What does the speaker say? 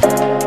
Bye.